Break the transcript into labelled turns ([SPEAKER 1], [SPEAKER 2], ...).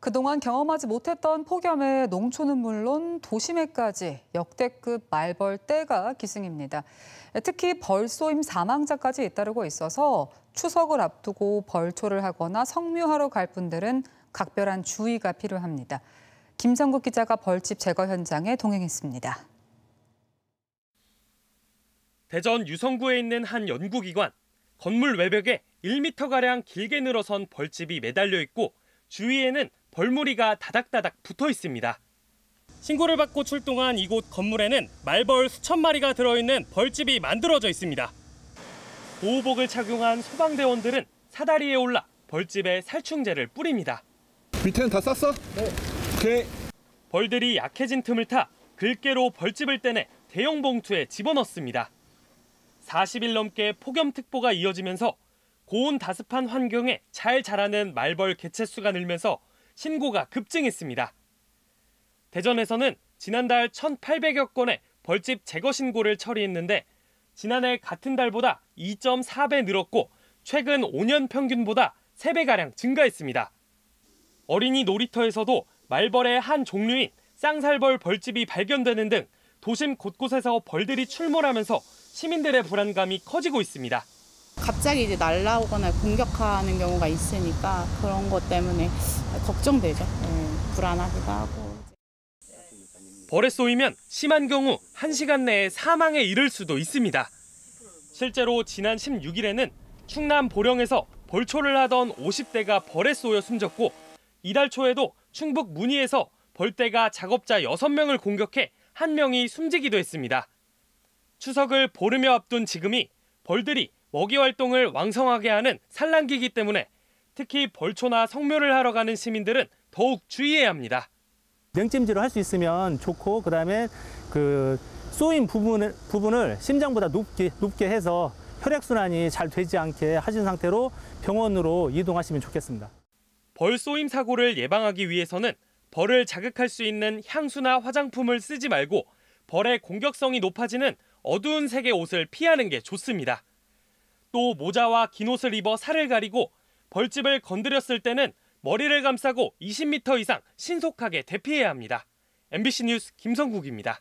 [SPEAKER 1] 그동안 경험하지 못했던 폭염에 농촌은 물론 도심에까지 역대급 말벌떼가 기승입니다. 특히 벌쏘임 사망자까지 잇따르고 있어서 추석을 앞두고 벌초를 하거나 성묘하러 갈 분들은 각별한 주의가 필요합니다. 김성국 기자가 벌집 제거 현장에 동행했습니다.
[SPEAKER 2] 대전 유성구에 있는 한 연구기관. 건물 외벽에 1m가량 길게 늘어선 벌집이 매달려 있고 주위에는 벌무리가 다닥다닥 붙어 있습니다. 신고를 받고 출동한 이곳 건물에는 말벌 수천 마리가 들어있는 벌집이 만들어져 있습니다. 보호복을 착용한 소방대원들은 사다리에 올라 벌집에 살충제를 뿌립니다.
[SPEAKER 3] 밑에는 다 쌌어? 네. 오케이.
[SPEAKER 2] 벌들이 약해진 틈을 타 글개로 벌집을 떼내 대형 봉투에 집어넣습니다. 40일 넘게 폭염특보가 이어지면서 고온 다습한 환경에 잘 자라는 말벌 개체수가 늘면서 신고가 급증했습니다. 대전에서는 지난달 1,800여 건의 벌집 제거 신고를 처리했는데 지난해 같은 달보다 2.4배 늘었고 최근 5년 평균보다 3배가량 증가했습니다. 어린이 놀이터에서도 말벌의 한 종류인 쌍살벌 벌집이 발견되는 등 도심 곳곳에서 벌들이 출몰하면서 시민들의 불안감이 커지고 있습니다.
[SPEAKER 4] 갑자기 이제 날라오거나 공격하는 경우가 있으니까 그런 것 때문에 걱정되죠. 네, 불안하기도 하고.
[SPEAKER 2] 벌에 쏘이면 심한 경우 1시간 내에 사망에 이를 수도 있습니다. 실제로 지난 16일에는 충남 보령에서 벌초를 하던 50대가 벌에 쏘여 숨졌고 이달 초에도 충북 문의에서 벌떼가 작업자 6명을 공격해 한 명이 숨지기도 했습니다. 추석을 보름여 앞둔 지금이 벌들이 먹이 활동을 왕성하게 하는 산란기이기 때문에 특히 벌초나 성묘를 하러 가는 시민들은 더욱 주의해야 합니다.
[SPEAKER 5] 냉찜질을 할 수 있으면 좋고 그다음에 그 쏘인 부분을 부분을 심장보다 높게 높게 해서 혈액 순환이 잘 되지 않게 하신 상태로 병원으로 이동하시면 좋겠습니다.
[SPEAKER 2] 벌 쏘임 사고를 예방하기 위해서는 벌을 자극할 수 있는 향수나 화장품을 쓰지 말고 벌의 공격성이 높아지는 어두운 색의 옷을 피하는 게 좋습니다. 또 모자와 긴 옷을 입어 살을 가리고 벌집을 건드렸을 때는 머리를 감싸고 20m 이상 신속하게 대피해야 합니다. MBC 뉴스 김성국입니다.